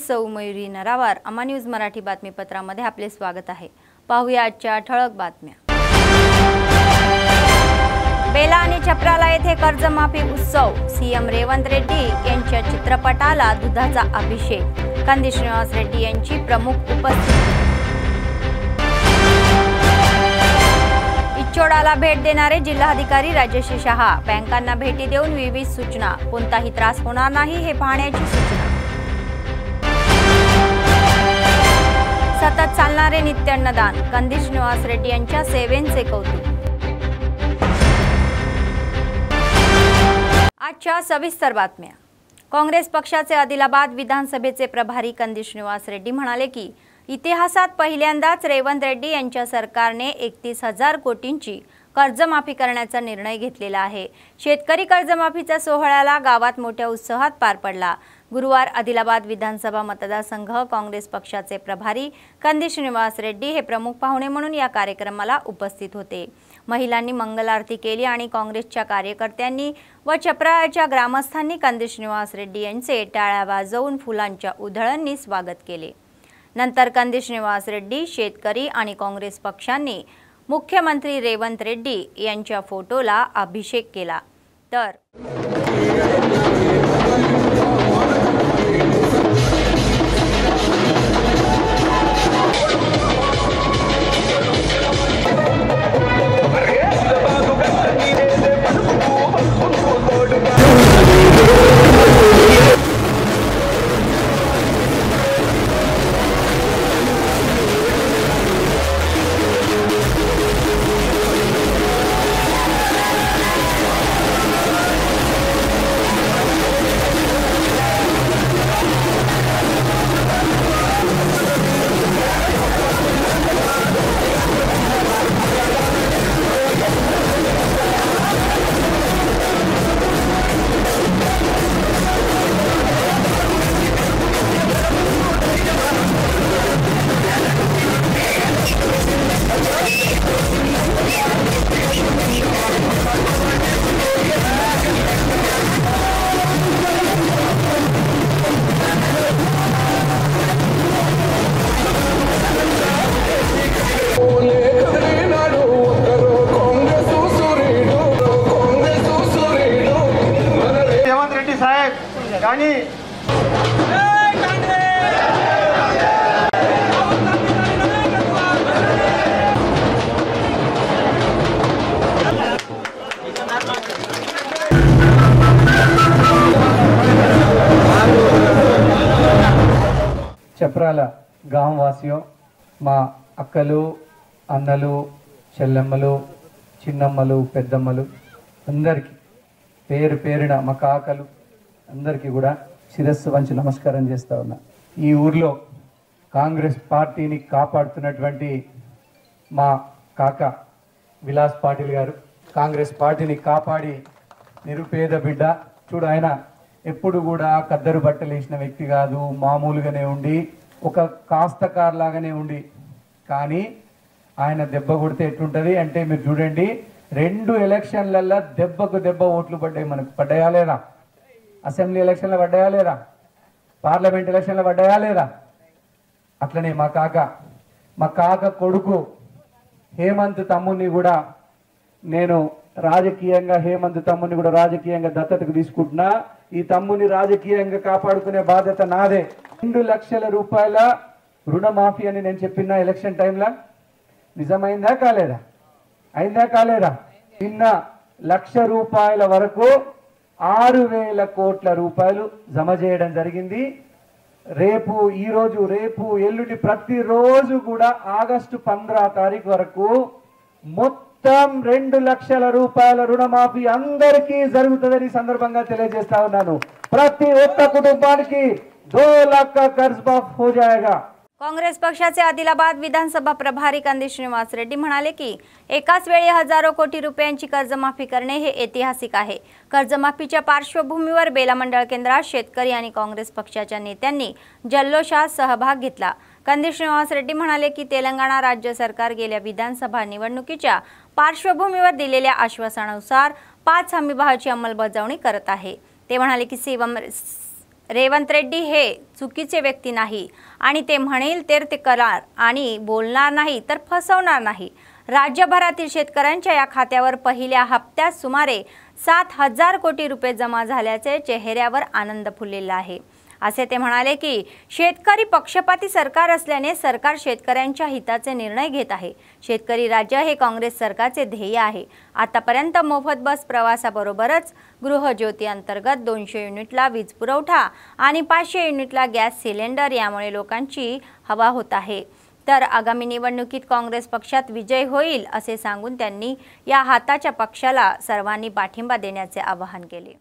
सौ मयुरी नरावार अमा न्यूज मराठी बातमीपत्रामध्ये आपले स्वागत आहे. पाहूया आजच्या ठळक बातम्या. बेला आणि छपराला येथे कर्जमाफी उत्सव. सीएम रेवंत रेड्डी यांच्या चित्रपटाला दुधाचा अभिषेक. कंदी श्रीनिवास रेड्डी यांची प्रमुख उपस्थिती. इच्छोडाला भेट देणारे जिल्हाधिकारी राजेश शहा. बँकांना भेटी देऊन विविध सूचना. कोणताही त्रास होणार नाही हे पाहण्याची सूचना. सतत चालणारे नित्यान्नदान कंदी श्रीनिवास रेड्डी यांच्या सेवेंचे कौतुक. आजच्या सविस्तर बातम्या. काँग्रेस पक्षाचे आदिलाबाद विधानसभेचे प्रभारी कंदी श्रीनिवास रेड्डी म्हणाले की इतिहासात पहिल्यांदाच रेवंत रेड्डी यांच्या सरकारने एकतीस हजार कोटींची कर्जमाफी करण्याचा निर्णय घेतलेला आहे. शेतकरी कर्जमाफीच्या सोहळ्याला गावात मोठ्या उत्साहात पार पडला. गुरुवार आदिलाबाद विधानसभा मतदारसंघ काँग्रेस पक्षाचे प्रभारी कंदी श्रीनिवास रेड्डी हे प्रमुख पाहुणे म्हणून या कार्यक्रमाला उपस्थित होते. महिलांनी मंगलारती केली आणि काँग्रेसच्या कार्यकर्त्यांनी व चपराळ्याच्या ग्रामस्थांनी कंदी श्रीनिवास रेड्डी यांचे टाळ्या वाजवून फुलांच्या उधळांनी स्वागत केले. नंतर कंदी श्रीनिवास रेड्डी शेतकरी आणि काँग्रेस पक्षांनी मुख्यमंत्री रेवंत रेड्डी यांच्या फोटोला अभिषेक केला. तर మా అక్కలు అన్నలు చెల్లెమ్మలు చిన్నమ్మలు పెద్దమ్మలు అందరికీ పేరు పేరున మా కాకలు అందరికీ కూడా శిరస్సు వంచి నమస్కారం చేస్తా ఉన్నా. ఈ ఊర్లో కాంగ్రెస్ పార్టీని కాపాడుతున్నటువంటి మా కాక విలాస్ పాటిల్ గారు కాంగ్రెస్ పార్టీని కాపాడి నిరుపేద బిడ్డ. చూడు ఆయన ఎప్పుడు కూడా కద్దరు బట్టలు వేసిన వ్యక్తి కాదు మామూలుగానే ఉండి ఒక కాస్తకార్ లాగానే ఉండి. కానీ ఆయన దెబ్బ కొడితే ఎట్టుంటుంది అంటే మీరు చూడండి రెండు ఎలక్షన్లల్లో దెబ్బకు దెబ్బ ఓట్లు పడ్డాయి మనకు. పడ్డాయా లేదా? అసెంబ్లీ ఎలక్షన్లో పడ్డాయా లేదా? పార్లమెంట్ ఎలక్షన్లో పడ్డాయా లేదా? అట్లనే మా కాక. మా కాక కొడుకు హేమంత్ తమ్ముని కూడా నేను రాజకీయంగా హేమంత్ తమ్ముని కూడా రాజకీయంగా దత్తతకు తీసుకుంటున్నా. ఈ తమ్ముని రాజకీయంగా కాపాడుకునే బాధ్యత నాదే. రెండు లక్షల రూపాయల రుణమాఫీ అని నేను చెప్పిన ఎలక్షన్ టైంలో? నిజమైందా కాలేదా? అయిందా కాలేదా? నిన్న లక్ష రూపాయల వరకు ఆరు వేల కోట్ల రూపాయలు జమ చేయడం జరిగింది. రేపు ఈ రోజు రేపు ఎల్లుండి ప్రతిరోజు కూడా ఆగస్టు పంద్రా తారీఖు వరకు మొత్తం రెండు లక్షల రూపాయల రుణమాఫీ అందరికీ జరుగుతుందని ఈ సందర్భంగా తెలియజేస్తా ఉన్నాను ప్రతి ఒక్క కుటుంబానికి దో లక్ష కర్జ్ మాఫ్ హో జాయేగా काँग्रेस पक्षाचे आदिलाबाद विधानसभा प्रभारी कंदी श्रीनिवास रेड्डी म्हणाले की एकाच वेळी हजारो कोटी रुपयांची कर्जमाफी करणे हे ऐतिहासिक आहे कर्जमाफीच्या पार्श्वभूमीवर बेला मंडळ केंद्रात शेतकरी आणि काँग्रेस पक्षाच्या नेत्यांनी जल्लोषात सहभाग घेतला कंदी श्रीनिवास रेड्डी म्हणाले की तेलंगणा राज्य सरकार गेल्या विधानसभा निवडणुकीच्या पार्श्वभूमीवर दिलेल्या आश्वासनानुसार पाच हमीभावाची अंमलबजावणी करत आहे. ते म्हणाले की सेवम रेवंत रेड्डी हे चुकीचे व्यक्ती नाही आणि ते म्हणेल तर ते करार आणि बोलणार नाही तर फसवणार नाही. राज्यभरातील शेतकऱ्यांच्या या खात्यावर पहिल्या हप्त्यात सुमारे सात हजार कोटी रुपये जमा झाल्याचे चेहऱ्यावर आनंद फुललेला आहे. असे ते म्हणाले की शेतकरी पक्षपाती सरकार असल्याने सरकार शेतकऱ्यांच्या हिताचे निर्णय घेत आहे. शेतकरी राज्य हे काँग्रेस सरकारचे ध्येय आहे. आतापर्यंत मोफत बस प्रवासाबरोबरच गृहज्योती अंतर्गत दोनशे युनिटला वीज पुरवठा आणि पाचशे युनिटला गॅस सिलेंडर यामुळे लोकांची हवा होत आहे. तर आगामी निवडणुकीत काँग्रेस पक्षात विजय होईल असे सांगून त्यांनी या हाताच्या पक्षाला सर्वांनी पाठिंबा देण्याचे आवाहन केले.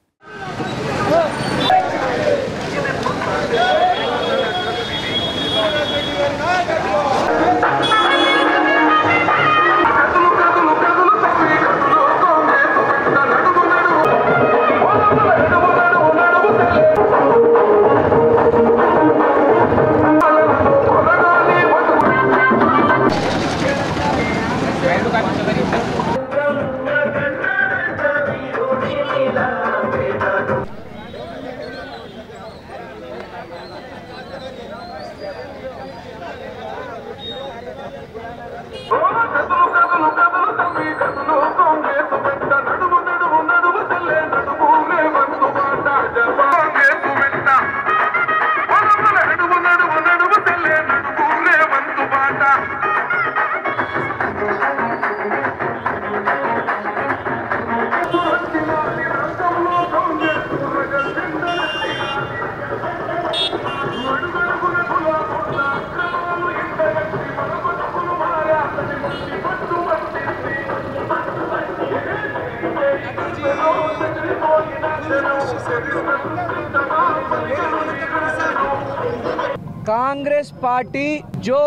कांग्रेस पार्टी जो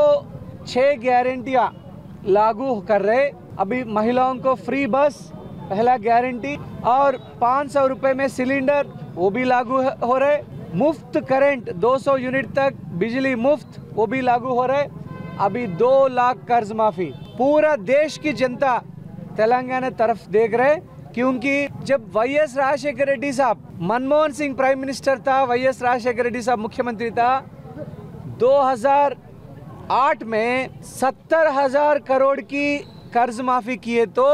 छह गारंटियाँ लागू कर रहे, अभी महिलाओं को फ्री बस पहला गारंटी और पाँच सौ रुपये में सिलेंडर वो भी लागू हो रहे। मुफ़्त करंट 200 यूनिट तक बिजली मुफ़्त, वो भी लागू हो रहे। अभी दो लाख कर्ज माफ़ी पूरा देश की जनता तेलंगाना तरफ़ देख रहे, क्योंकि जब वाई एस राजशेखर रेड्डी साहब, मनमोहन सिंह प्राइम मिनिस्टर था, वाई एस राजशेखर रेड्डी साहब मुख्यमंत्री था 2008 में सत्तर हज़ार करोड़ की कर्ज माफ़ी किए तो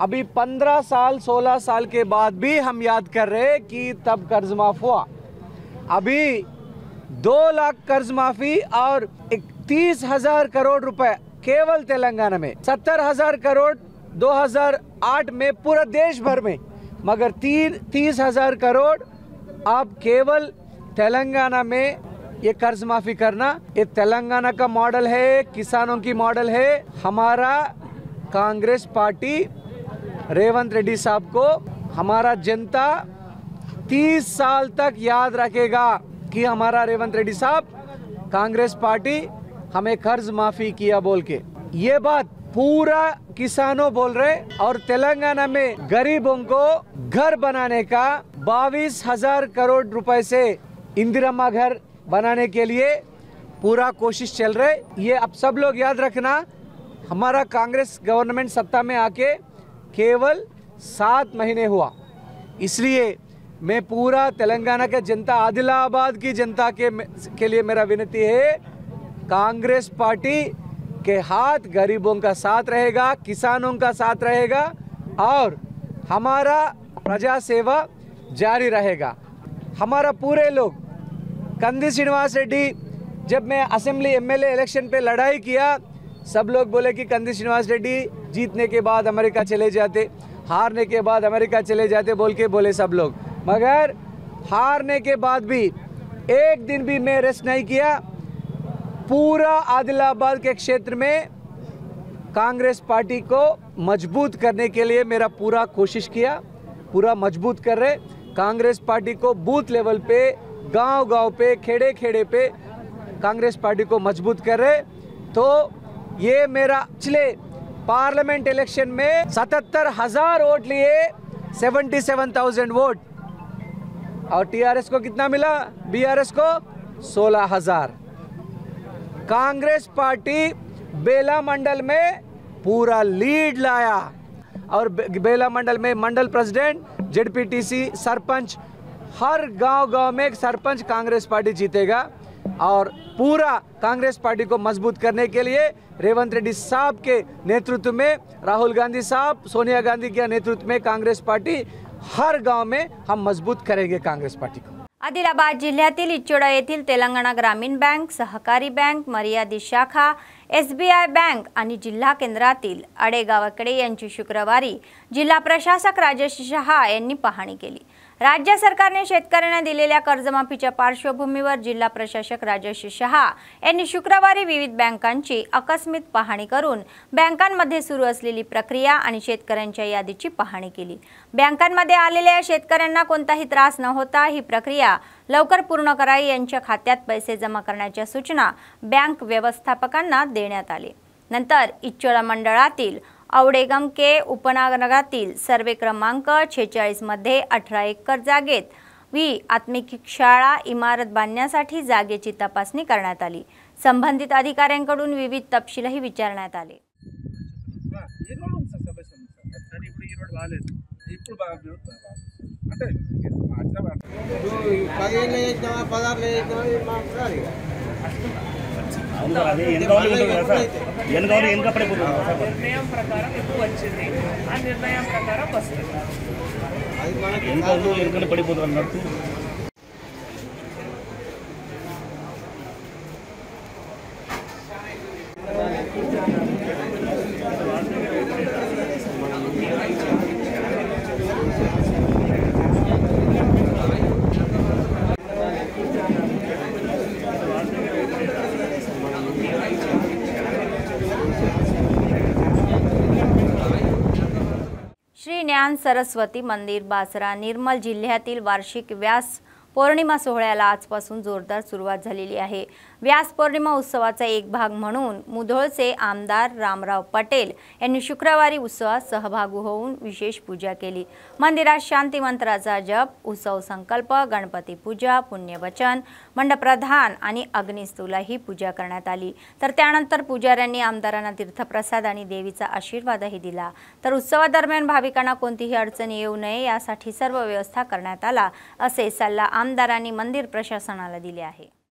अभी 15 साल 16 साल के बाद भी हम याद कर रहे कि तब कर्ज माफ़ हुआ। अभी दो लाख कर्ज माफ़ी और इकतीस हज़ार करोड़ रुपए केवल तेलंगाना में। सत्तर हज़ार करोड़ 2008 में पूरा देश भर में, मगर तीन, तीस हज़ार करोड़ आप केवल तेलंगाना में ये कर्ज माफ़ी करना, ये तेलंगाना का मॉडल है, किसानों की मॉडल है। हमारा कांग्रेस पार्टी रेवंत रेड्डी साहब को, हमारा जनता तीस साल तक याद रखेगा कि हमारा रेवंत रेड्डी साहब, कांग्रेस पार्टी हमें कर्ज माफ़ी किया बोल के। ये बात पूरा किसानों बोल रहे और तेलंगाना में गरीबों को घर बनाने का बाईस हज़ार करोड़ रुपए से इंदिरा घर बनाने के लिए पूरा कोशिश चल रहे। ये अब सब लोग याद रखना, हमारा कांग्रेस गवर्नमेंट सत्ता में आके केवल सात महीने हुआ। इसलिए मैं पूरा तेलंगाना के जनता, आदिलाबाद की जनता के के लिए मेरा विनती है, कांग्रेस पार्टी के हाथ गरीबों का साथ रहेगा, किसानों का साथ रहेगा और हमारा प्रजा सेवा जारी रहेगा। हमारा पूरे लोग कंदी श्रीनिवास रेड्डी, जब मैं असेंबली एमएलए इलेक्शन पे लड़ाई किया, सब लोग बोले कि कंदी श्रीनिवास रेड्डी जीतने के बाद अमेरिका चले जाते, हारने के बाद अमेरिका चले जाते, बोल के बोले सब लोग। मगर हारने के बाद भी, एक दिन भी मैं रेस्ट नहीं किया, पूरा आदिलाबाद के क्षेत्र में कांग्रेस पार्टी को मज़बूत करने के लिए मेरा पूरा कोशिश किया, पूरा मज़बूत कर रहे। कांग्रेस पार्टी को बूथ लेवल पे गाँव गाँव पे खेड़े खेड़े पे कांग्रेस पार्टी को मज़बूत कर रहे तो ये मेरा पिछले पार्लियामेंट इलेक्शन में सतहत्तर हज़ार वोट लिए सेवेंटी सेवन थाउज़ेंड वोट। और टीआरएस को कितना मिला? बीआरएस को सोलह हज़ार। कांग्रेस पार्टी बेला मंडल में पूरा लीड लाया। और बेला मंडल में मंडल प्रेसिडेंट, जेडपीटीसी सरपंच हर गाँव गाँव में एक सरपंच कांग्रेस पार्टी जीतेगा और पूरा कांग्रेस पार्टी को मज़बूत करने के लिए रेवंत रेड्डी साहब के नेतृत्व में, राहुल गांधी साहब, सोनिया गांधी के नेतृत्व में कांग्रेस पार्टी हर गाँव में हम मज़बूत करेंगे कांग्रेस पार्टी को। आदिलाबाद जिल्ह्यातील इच्चोडा येथील तेलंगणा ग्रामीण बँक, सहकारी बँक, मर्यादित शाखा, एस बी आय बँक आणि जिल्हा केंद्रातील आडेगावाकडे यांची शुक्रवारी जिल्हा प्रशासक राजेश शहा यांनी पाहणी केली. राज्य सरकारने शेतकऱ्यांना दिलेल्या कर्जमाफीच्या पार्श्वभूमीवर जिल्हा प्रशासक राजेश शहा यांनी शुक्रवारी विविध बँकांची आकस्मिक पाहणी करून बँकांमध्ये सुरू असलेली प्रक्रिया आणि शेतकऱ्यांच्या यादीची पाहणी केली. बँकांमध्ये आलेल्या शेतकऱ्यांना कोणताही त्रास न होता ही प्रक्रिया लवकर पूर्ण करावी यांच्या खात्यात पैसे जमा करण्याच्या सूचना बँक व्यवस्थापकांना देण्यात आले. नंतर इच्चोळा मंडळातील औडेगम के उपनगरातील सर्वे क्रमांक मध्ये अठरा एकर जागेत वी आत्मिक शाळा इमारत बांधण्यासाठी जागेची तपासणी करण्यात आली संबंधित अधिकाऱ्यांकडून विविध तपशीलही विचारण्यात आले ఈ రోడ్డు ఉంది సార్ సభ సార్ కానీ ఇప్పుడు ఈ రోడ్డు బాగాలేదు ఇప్పుడు బాగా పెరుగుతుంది అంటే పదిహేను వేసినావా పదహారులో వేసినావా కాదు నిర్ణయం ప్రకారం ఎక్కువ వచ్చింది ఆ నిర్ణయం ప్రకారం వస్తుంది అది మనకి పడిపోతుంది అన్నట్టు सरस्वती मंदिर बासरा निर्मल जिल्ह्यातील वार्षिक व्यास पौर्णिमा सोहळ्याला आजपासून जोरदार सुरुवात झालेली आहे. व्यास पौर्णिमा उत्सवाचा एक भाग म्हणून मुधोळचे आमदार रामराव पटेल यांनी शुक्रवारी उत्सवात सहभागी होऊन विशेष पूजा केली. मंदिरात शांती मंत्राचा जप उत्सव संकल्प गणपती पूजा पुण्यवचन मंडप्रधान आणि अग्निस्तूला ही पूजा करण्यात आली. तर त्यानंतर पुजाऱ्यांनी आमदारांना तीर्थप्रसाद आणि देवीचा आशीर्वादही दिला. तर उत्सवादरम्यान भाविकांना कोणतीही अडचण येऊ नये यासाठी सर्व व्यवस्था करण्यात आला असे सल्ला आमदारांनी मंदिर प्रशासनाला दिले आहे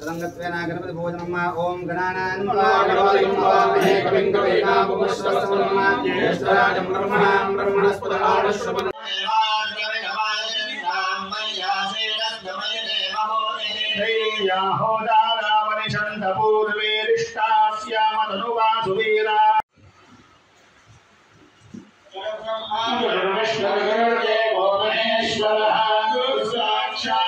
Om Ganana Om Om Ganana Om Ganana Om Ganana Om Ganana Om Ganana Om Ganana Om Ganana Om Ganana Om Ganana Om Ganana Om Ganana Om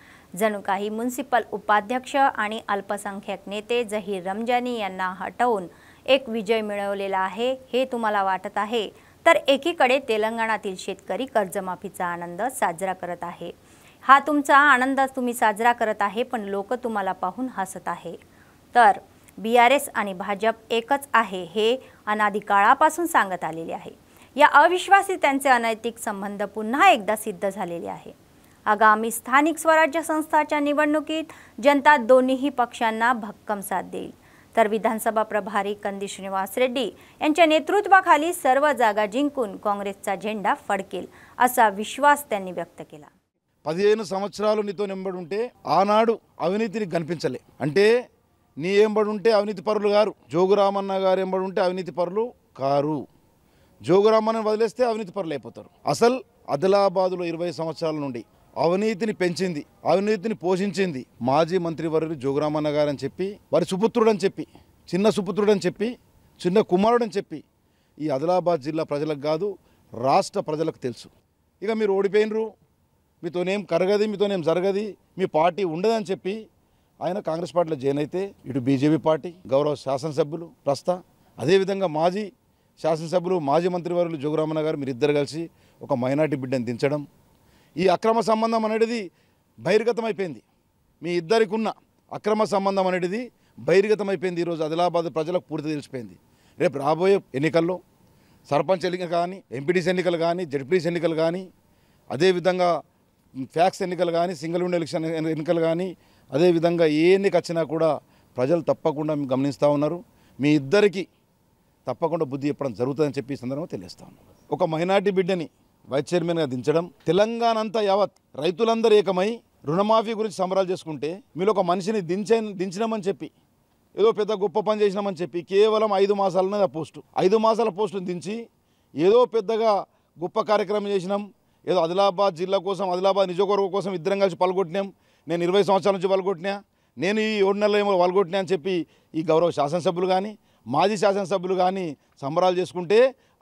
जणू काही म्युन्सिपल उपाध्यक्ष आणि अल्पसंख्याक नेते जहीर रमजानी यांना हटवून एक विजय मिळवलेला आहे हे तुम्हाला वाटत आहे? तर एकीकडे तेलंगणातील शेतकरी कर्जमाफीचा आनंद साजरा करत आहे. हा तुमचा आनंद तुम्ही साजरा करत आहे पण लोक तुम्हाला पाहून हसत आहे. तर बी आर एस आणि भाजप एकच आहे हे अनादी काळापासून सांगत आलेले आहे. या अविश्वासी त्यांचे अनैतिक संबंध पुन्हा एकदा सिद्ध झालेले आहे. आगामी स्थानिक स्वराज्य संस्थाच्या निवडणुकीत जनता दोन्हीही पक्षांना भक्कम साथ देईल तर विधानसभा प्रभारी कंदी श्रीनिवास रेड्डी यांच्या नेतृत्वाखाली सर्व जागा जिंकून काँग्रेसचा झेंडा फडकेल असा विश्वास त्यांनी व्यक्त केला పదిహేను సంవత్సరాలు నీతో నింబడి ఉంటే ఆనాడు అవినీతిని కనిపించలే అంటే నీ ఎంబడి ఉంటే అవినీతి పరులు గారు జోగురామన్న గారు ఎంబడి ఉంటే అవినీతి పరులు కారు జోగురామని వదిలేస్తే అవినీతి పరులు అయిపోతారు అసలు ఆదిలాబాదులో ఇరవై సంవత్సరాల నుండి అవినీతిని పెంచింది అవినీతిని పోషించింది మాజీ మంత్రివర్యులు జోగురామన్న గారని చెప్పి వారి సుపుత్రుడని చెప్పి చిన్న సుపుత్రుడని చెప్పి చిన్న కుమారుడని చెప్పి ఈ ఆదిలాబాద్ జిల్లా ప్రజలకు కాదు రాష్ట్ర ప్రజలకు తెలుసు. ఇక మీరు ఓడిపోయినరు మీతోనేం కరగది మీతోనేం జరగది మీ పార్టీ ఉండదని చెప్పి ఆయన కాంగ్రెస్ పార్టీలో జాయిన్ అయితే ఇటు బీజేపీ పార్టీ గౌరవ శాసనసభ్యులు ప్రస్తా అదేవిధంగా మాజీ శాసనసభ్యులు మాజీ మంత్రివర్యులు జోగురామన్న గారు మీరు ఇద్దరు కలిసి ఒక మైనార్టీ బిడ్డను దించడం ఈ అక్రమ సంబంధం అనేది బహిర్గతమైపోయింది. మీ ఇద్దరికి ఉన్న అక్రమ సంబంధం అనేది బహిర్గతమైపోయింది ఈరోజు ఆదిలాబాద్ ప్రజలకు పూర్తి తెలిసిపోయింది. రేపు రాబోయే ఎన్నికల్లో సర్పంచ్ ఎన్నికలు కానీ ఎంపీటీసీ ఎన్నికలు కానీ జడ్పీటీసీ ఎన్నికలు కానీ అదేవిధంగా ఫ్యాక్స్ ఎన్నికలు కానీ సింగిల్ విండో ఎలక్షన్ ఎన్నికలు కానీ అదేవిధంగా ఏ ఎన్నిక వచ్చినా కూడా ప్రజలు తప్పకుండా గమనిస్తూ ఉన్నారు. మీ ఇద్దరికీ తప్పకుండా బుద్ధి చెప్పడం జరుగుతుందని చెప్పి సందర్భంగా తెలియస్తాను ఒక మైనార్టీ బిడ్డని వైస్ చైర్మన్గా దించడం తెలంగాణ అంతా యావత్ రైతులందరూ ఏకమై రుణమాఫీ గురించి సంబరాలు చేసుకుంటే మీరు ఒక మనిషిని దించే దించినామని చెప్పి ఏదో పెద్ద గొప్ప పని చేసినామని చెప్పి కేవలం ఐదు మాసాలనే ఆ పోస్టు. ఐదు మాసాల పోస్టును దించి ఏదో పెద్దగా గొప్ప కార్యక్రమం చేసినాం ఏదో ఆదిలాబాద్ జిల్లా కోసం ఆదిలాబాద్ నియోజకవర్గం కోసం ఇద్దరం కలిసి పాల్గొట్టినాం. నేను ఇరవై సంవత్సరాల నుంచి పాల్గొట్టినా నేను ఈ ఏడు నెలలు ఏమో పాల్గొట్టినా అని చెప్పి ఈ గౌరవ శాసనసభ్యులు కానీ మాజీ శాసనసభ్యులు కానీ సంబరాలు చేసుకుంటే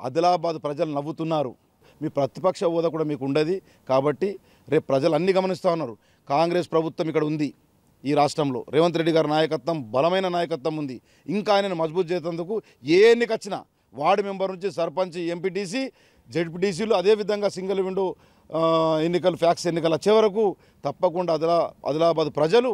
ఆదిలాబాద్ ప్రజలు నవ్వుతున్నారు. మీ ప్రతిపక్ష హోదా కూడా మీకు ఉండదు. కాబట్టి రేపు ప్రజలు అన్ని గమనిస్తూ ఉన్నారు. కాంగ్రెస్ ప్రభుత్వం ఇక్కడ ఉంది ఈ రాష్ట్రంలో. రేవంత్ రెడ్డి గారి నాయకత్వం బలమైన నాయకత్వం ఉంది. ఇంకా ఆయనను మజబూత్ చేసేందుకు ఏ ఎన్నికొచ్చినా వార్డు మెంబర్ నుంచి సర్పంచ్ ఎంపీటీసీ జెడ్పీటీసీలు అదేవిధంగా సింగిల్ విండో ఎన్నికలు ఫ్యాక్స్ ఎన్నికలు వచ్చే వరకు తప్పకుండా అదిలా ఆదిలాబాద్ ప్రజలు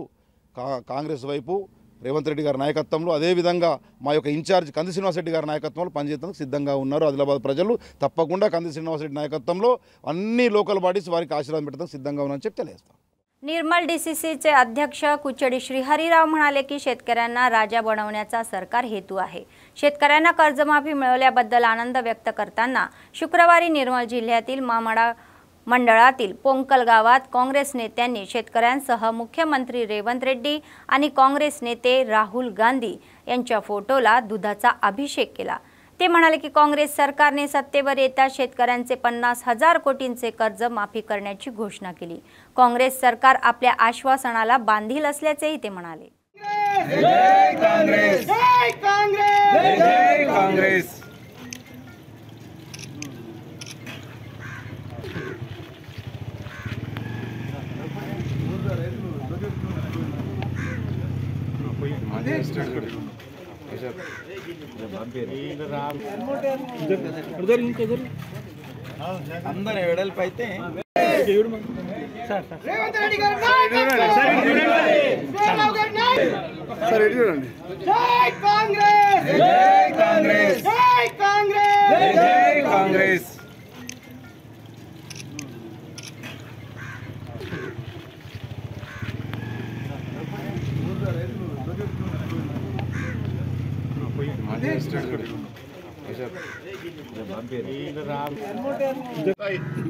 కా కాంగ్రెస్ వైపు రేవంత్ రెడ్డి గారి నాయకత్వంలో అదేవిధంగా మా యొక్క ఇన్ఛార్జ్ కంది శ్రీనివాసరెడ్డి గారి నాయకత్వంలో పనిచేయడానికి సిద్ధంగా ఉన్నారు ఆదిలాబాద్ ప్రజలు తప్పకుండా కంది శ్రీనివాసరెడ్డి నాయకత్వంలో అన్ని లోకల్ బాడీస్ వారికి ఆశీర్వాదం పెట్టడానికి సిద్ధంగా ఉన్నారని చెప్పి తెలియజేస్తాం निर्मल डीसीसीचे अध्यक्ष कुचडी श्रीहरीराव म्हणाले की शेतकऱ्यांना राजा बनवण्याचा सरकार हेतू आहे शेतकऱ्यांना कर्जमाफी मिळवल्याबद्दल आनंद व्यक्त करताना शुक्रवारी निर्मल जिल्ह्यातील मामडा मंडळातील पोंकल गावात काँग्रेस नेत्यांनी शेतकऱ्यांसह मुख्यमंत्री रेवंत रेड्डी आणि काँग्रेस नेते राहुल गांधी यांच्या फोटोला दुधाचा अभिषेक केला. ते म्हणाले की काँग्रेस सरकारने सत्तेवर येता शेतकऱ्यांचे पन्नास हजार कोटींचे कर्ज माफी करण्याची घोषणा केली. काँग्रेस सरकार आपल्या आश्वासनाला बांधील असल्याचेही ते म्हणाले. అందరు వెడల్పు అయితే రేవంత్ రెడ్డి గారి నాయకత్వం సరే చూడండి జై కాంగ్రెస్ జై కాంగ్రెస్ జై కాంగ్రెస్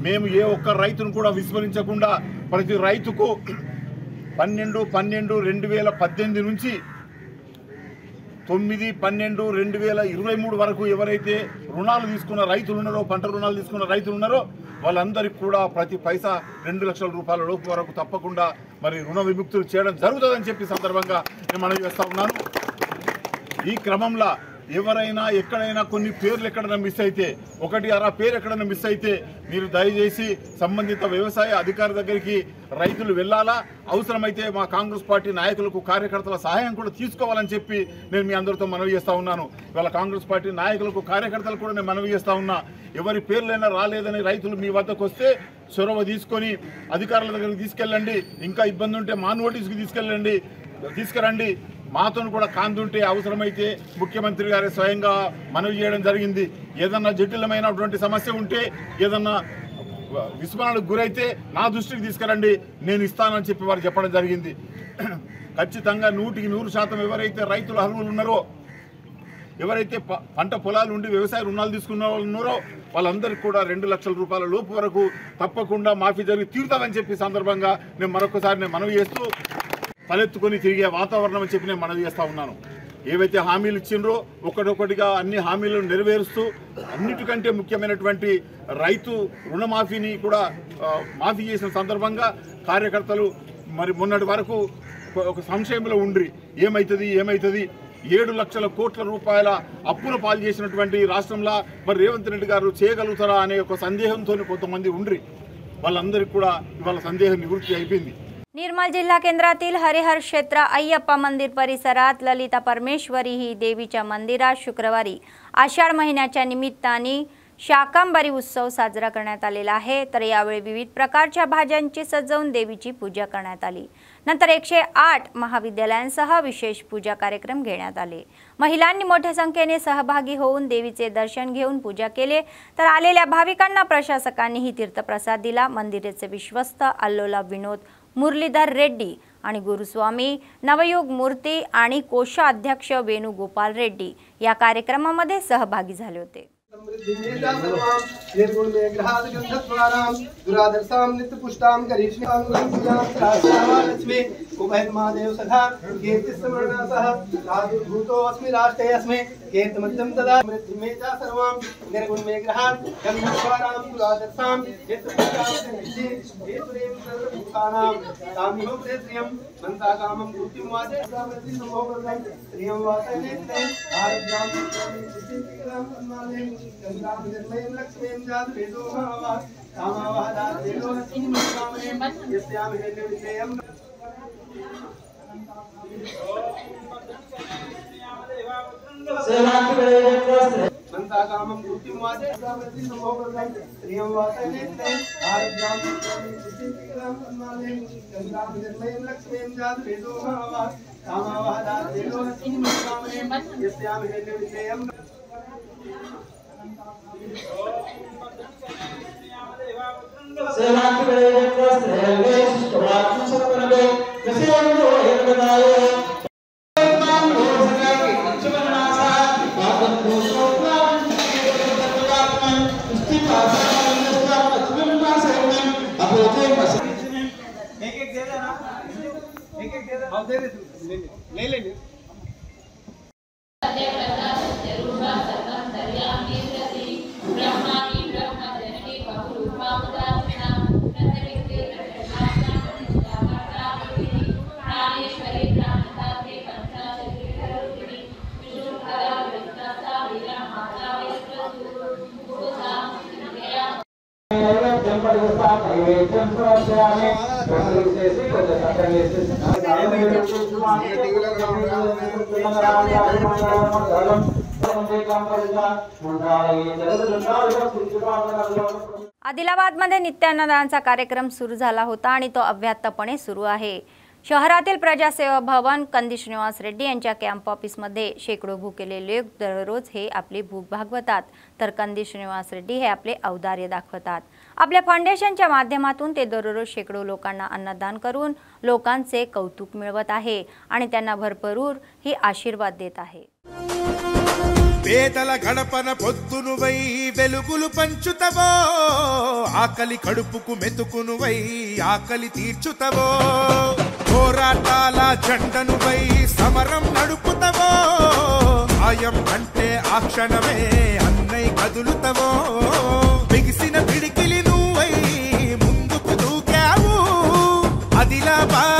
మేము ఏ ఒక్క రైతును కూడా విస్మరించకుండా ప్రతి రైతుకు పన్నెండు పన్నెండు రెండు వేల పద్దెనిమిది నుంచి తొమ్మిది పన్నెండు రెండు వేల ఇరవై మూడు వరకు ఎవరైతే రుణాలు తీసుకున్న రైతులు ఉన్నారో పంట రుణాలు తీసుకున్న రైతులు ఉన్నారో వాళ్ళందరికీ కూడా ప్రతి పైసా రెండు లక్షల రూపాయల లోపు వరకు తప్పకుండా మరి రుణ విముక్తులు చేయడం జరుగుతుందని చెప్పి సందర్భంగా నేను మనం చేస్తా ఉన్నాను. ఈ క్రమంలో ఎవరైనా ఎక్కడైనా కొన్ని పేర్లు ఎక్కడైనా మిస్ అయితే ఒకటి అర పేరు ఎక్కడైనా మిస్ అయితే మీరు దయచేసి సంబంధిత వ్యవసాయ అధికారి దగ్గరికి రైతులు వెళ్ళాలా? అవసరమైతే మా కాంగ్రెస్ పార్టీ నాయకులకు కార్యకర్తల సహాయం కూడా తీసుకోవాలని చెప్పి నేను మీ అందరితో మనవి చేస్తా ఉన్నాను. ఇవాళ కాంగ్రెస్ పార్టీ నాయకులకు కార్యకర్తలు కూడా నేను మనవి చేస్తా ఉన్నా. ఎవరి పేర్లైనా రాలేదని రైతులు మీ వద్దకు వస్తే చొరవ తీసుకొని అధికారుల దగ్గరికి తీసుకెళ్ళండి. ఇంకా ఇబ్బంది ఉంటే మా నోటీస్కి తీసుకెళ్ళండి. తీసుకురండి. మాతో కూడా కాందుంటే అవసరమైతే ముఖ్యమంత్రి గారి స్వయంగా మనవి చేయడం జరిగింది. ఏదన్నా జటిలమైనటువంటి సమస్య ఉంటే ఏదన్నా విస్మరణకు గురైతే నా దృష్టికి తీసుకురండి నేను ఇస్తానని చెప్పి వారు చెప్పడం జరిగింది. ఖచ్చితంగా నూటికి నూరు శాతం ఎవరైతే రైతులు అర్హులు ఉన్నారో ఎవరైతే ప- పంట పొలాలు ఉండి వ్యవసాయ రుణాలు తీసుకున్న వాళ్ళు ఉన్నారో వాళ్ళందరికీ కూడా రెండు లక్షల రూపాయల లోపు వరకు తప్పకుండా మాఫీ జరిగి తీరుతామని చెప్పి సందర్భంగా నేను మరొకసారి నేను మనవి చేస్తూ తలెత్తుకొని తిరిగే వాతావరణం అని చెప్పి నేను మనవి చేస్తూ ఉన్నాను. ఏవైతే హామీలు ఇచ్చిండ్రో ఒకటొకటిగా అన్ని హామీలను నెరవేరుస్తూ అన్నిటికంటే ముఖ్యమైనటువంటి రైతు రుణమాఫీని కూడా మాఫీ చేసిన సందర్భంగా కార్యకర్తలు మరి మొన్నటి వరకు ఒక సంక్షేమంలో ఉండి ఏమవుతుంది ఏమవుతుంది ఏడు లక్షల కోట్ల రూపాయల అప్పుల పాలు చేసినటువంటి రాష్ట్రంలో మరి రేవంత్ రెడ్డి గారు చేయగలుగుతారా అనే ఒక సందేహంతో కొంతమంది ఉండ్రి. వాళ్ళందరికీ కూడా ఇవాళ సందేహం నివృత్తి అయిపోయింది. निर्मल जिल्हा केंद्रातील हरिहर क्षेत्र अय्यप्पा मंदिर परिसरात ललिता परमेश्वरी ही देवीच्या मंदिरात शुक्रवारी आषाढ महिन्याच्या निमित्ताने शाकांबरी उत्सव साजरा करण्यात आलेला आहे. तर यावेळी विविध प्रकारच्या भाज्यांची सजवून देवीची पूजा करण्यात आली. नंतर एकशे आठ महाविद्यालयांसह विशेष पूजा कार्यक्रम घेण्यात आले. महिलांनी मोठ्या संख्येने सहभागी होऊन देवीचे दर्शन घेऊन पूजा केले. तर आलेल्या भाविकांना प्रशासकांनीही तीर्थप्रसाद दिला. मंदिराचे विश्वस्त अल्लोला विनोद मुरलीधर रेड्डी आणि गुरुस्वामी नवयुग मूर्ती आणि कोषाध्यक्ष वेणुगोपाल रेड्डी या कार्यक्रमामध्ये सहभागी झाले होते. दुरादर्शां नित्यपुष्टां करीष्णां लक्ष्मी कुबैत महादेव सदा कीर्तिस्मरणा सह राजुर्भूतोऽस्मि राष्ट्रे अस्मि कीर्तमद्यं तदा समृद्धिमे च सर्वां निर्गुणमे गृहान् गन्धस्वारां दुरादर्शां नित्यपुष्टां करीष्णे हेतुरेव सर्वभूतानां तामिह प्रेत्रियं मन्ताकामं भूतिं वाचे समृद्धि सम्भोगं श्रियं वाचने आरब्धां सन्माने गंगां निर्मयं लक्ष्मीं जातवेदोमावा कामावादाद्वेदो हस्मीमकामने यस्यां हेन्यविधेयम् मंता कामं भूतिं वाचे सामर्थि समोगतं स्त्रियं वाचे नेत्रे आरब्धां सुचितिकरां सन्माने गंगां निर्मयं लक्ष्मीं जातवेदोमावा कामावादाद्वेदो हस्मीमकामने यस्यां हेन्यविधेयम् ले ले ले। ले एक एक दे आदिलाबादमध्ये कार्यक्रम सुरू झाला होता आणि तो अव्याहतपणे सुरू आहे. शहरातील प्रजासेवा भवन कंदी श्रीनिवास रेड्डी यांच्या कॅम्प ऑफिसमध्ये शेकडो भूकेले लोक दररोज हे आपली भूक भागवतात. तर कंदी श्रीनिवास रेड्डी हे आपले औदार्य दाखवतात. आपल्या फाउंडेशनच्या माध्यमातून ते दररोज शेकडो लोकांना अन्नदान करून लोकांचे कौतुक मिळवत आहे आणि त्यांना भरभरून ही आशीर्वाद देत आहे పేదల గడపన పొద్దునువై వెలుగులు పంచుతవో ఆకలి కడుపుకు మెతుకునువై ఆకలి తీర్చుతవో పోరాటాల జెండనువై సమరం నడుపుతవో సాయం అంటే ఆ క్షణమే అన్నై కదులుతవో la paz.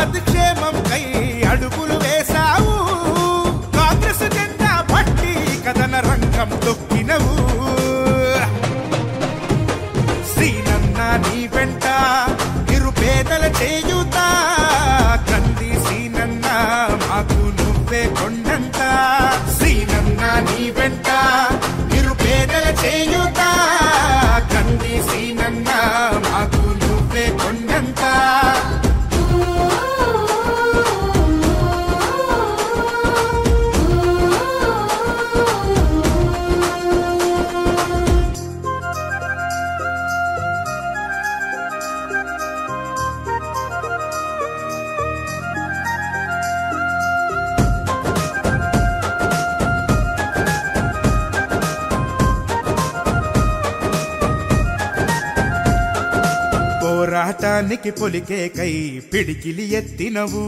పనికి పొలికేకై పిడికిలి ఎత్తినవు.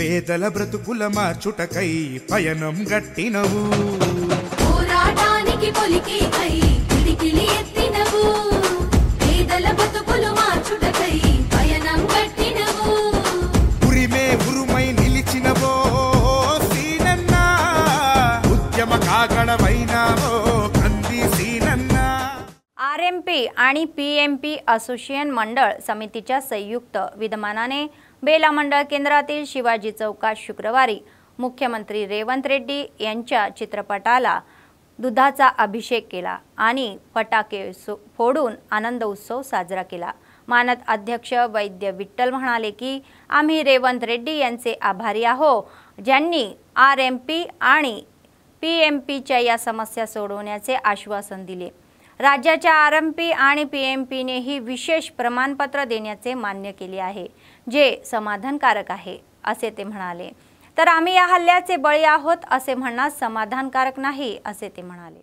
పేదల బ్రతుకుల మార్చుటకై పయనం గట్టినవు. పోరాటానికి పొలికేకై आणि पी-एम-पी असोसिएशन मंडळ समितीच्या संयुक्त विद्यमानाने बेला मंडळ केंद्रातील शिवाजी चौकात शुक्रवारी मुख्यमंत्री रेवंत रेड्डी यांच्या चित्रपटाला दुधाचा अभिषेक केला आणि फटाके सो- फोडून आनंद उत्सव साजरा केला. मानद अध्यक्ष वैद्य विठ्ठल म्हणाले की आम्ही रेवंत रेड्डी यांचे आभारी आहो. ज्यांनी आर एम पी आणि पी एम पीच्या या समस्या सोडवण्याचे आश्वासन दिले. राज्याच्या आर एम पी आणि पी एम पीनेही विशेष प्रमाणपत्र देण्याचे मान्य केले आहे जे समाधानकारक आहे असे ते म्हणाले. तर आम्ही या हल्ल्याचे बळी आहोत असे म्हणणं समाधानकारक नाही असे ते म्हणाले.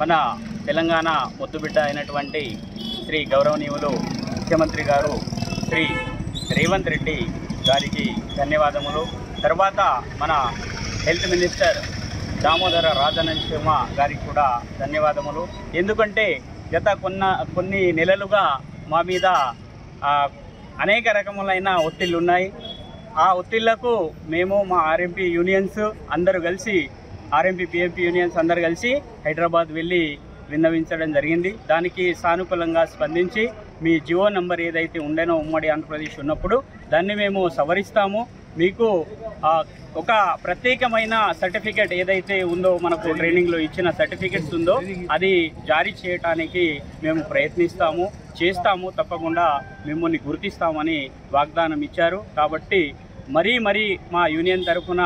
మన తెలంగాణ ముద్దుబిడ్డ అయినటువంటి శ్రీ గౌరవనీయులు ముఖ్యమంత్రి గారు శ్రీ రేవంత్ రెడ్డి గారికి ధన్యవాదములు. తర్వాత మన హెల్త్ మినిస్టర్ దామోదర రాజనరసింహ గారికి కూడా ధన్యవాదములు. ఎందుకంటే గత కొన్న కొన్ని నెలలుగా మా మీద అనేక రకములైన ఒత్తిళ్ళు ఉన్నాయి ఆ ఒత్తిళ్ళకు మేము మా ఆర్ఎంపీ యూనియన్స్ అందరూ కలిసి ఆర్ఎంపీ పిఎంపీ యూనియన్స్ అందరు కలిసి హైదరాబాద్ వెళ్ళి విన్నవించడం జరిగింది. దానికి సానుకూలంగా స్పందించి మీ జియో నంబర్ ఏదైతే ఉండేనో ఉమ్మడి ఆంధ్రప్రదేశ్ ఉన్నప్పుడు దాన్ని మేము సవరిస్తాము. మీకు ఆ, ఒక ప్రత్యేకమైన సర్టిఫికేట్ ఏదైతే ఉందో మనకు ట్రైనింగ్లో ఇచ్చిన సర్టిఫికేట్స్ ఉందో అది జారీ చేయటానికి మేము ప్రయత్నిస్తాము చేస్తాము తప్పకుండా మిమ్మల్ని గుర్తిస్తామని వాగ్దానం ఇచ్చారు కాబట్టి మరీ మరీ మా యూనియన్ తరఫున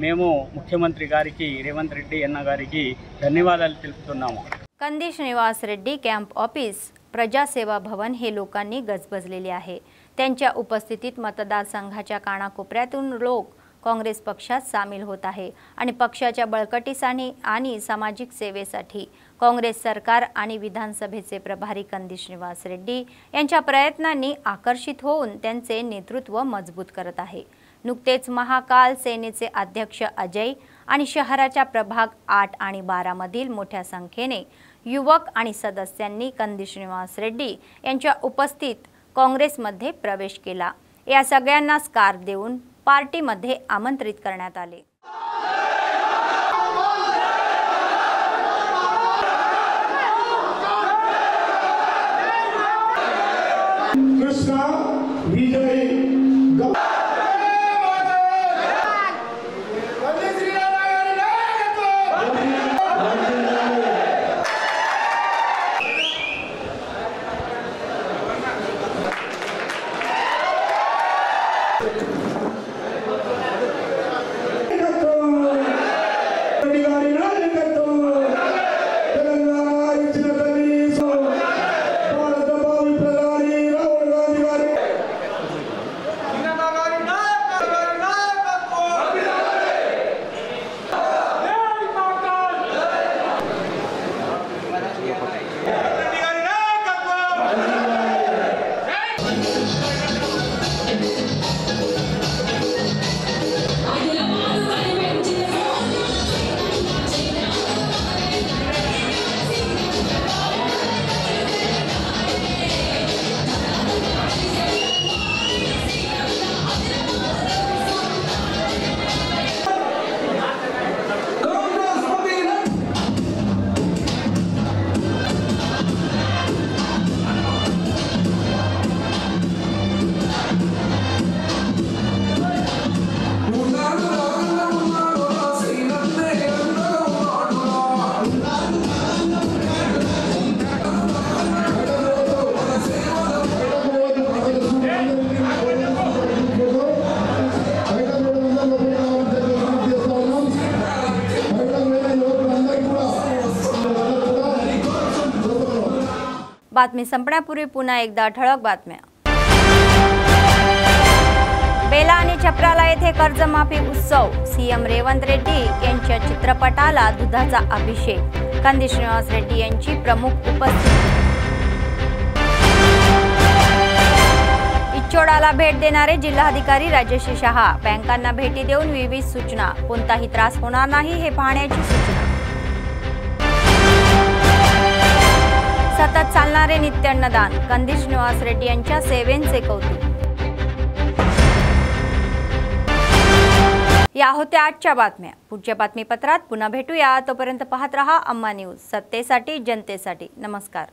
మేము ముఖ్యమంత్రి గారికి రేవంత్ రెడ్డి అన్న గారికి ధన్యవాదాలు తెలుపుతున్నాము कंदी श्रीनिवास रेड्डी कॅम्प ऑफिस प्रजासेवा भवन हे लोकांनी गजबजलेले आहे त्यांच्या उपस्थितीत मतदारसंघाच्या कानाकोपऱ्यातून लोक काँग्रेस पक्षात सामील होत आहे आणि पक्षाच्या बळकटीसाठी आणि सामाजिक सेवेसाठी काँग्रेस सरकार आणि विधानसभेचे प्रभारी कंदी श्रीनिवास रेड्डी यांच्या प्रयत्नांनी आकर्षित होऊन त्यांचे नेतृत्व मजबूत करत आहे. नुकतेच महाकाल सेनेचे अध्यक्ष अजय आणि शहराच्या प्रभाग आठ आणि बारामधील मोठ्या संख्येने युवक आणि सदस्यांनी कंदी श्रीनिवास रेड्डी यांच्या उपस्थित काँग्रेसमध्ये प्रवेश केला. या सगळ्यांना स्कार्फ देऊन पार्टीमध्ये आमंत्रित करण्यात आले. कृष्णा बातमी संपण्यापूर्वी पुन्हा एकदा ठळक बातम्या. बेला आणि छपराला येथे कर्जमाफी उत्सव. सीएम रेवंत रेड्डी यांच्या चित्रपटाला दुधाचा अभिषेक. कंदी श्रीनिवास रेड्डी यांची प्रमुख उपस्थिती. इच्छोडाला भेट देणारे जिल्हाधिकारी राजेश शहा. बँकांना भेटी देऊन विविध सूचना. कोणताही त्रास होणार नाही हे पाहण्याची सूचना. सतत चालणारे नित्यान्नदान कंदी श्रीनिवास रेड्डी यांच्या सेवेंचे कौतुक. या होत्या आजच्या बातम्या. पुढच्या बातमीपत्रात पुन्हा भेटूया. तोपर्यंत पाहत रहा अम्मा न्यूज सत्तेसाठी जनतेसाठी. नमस्कार.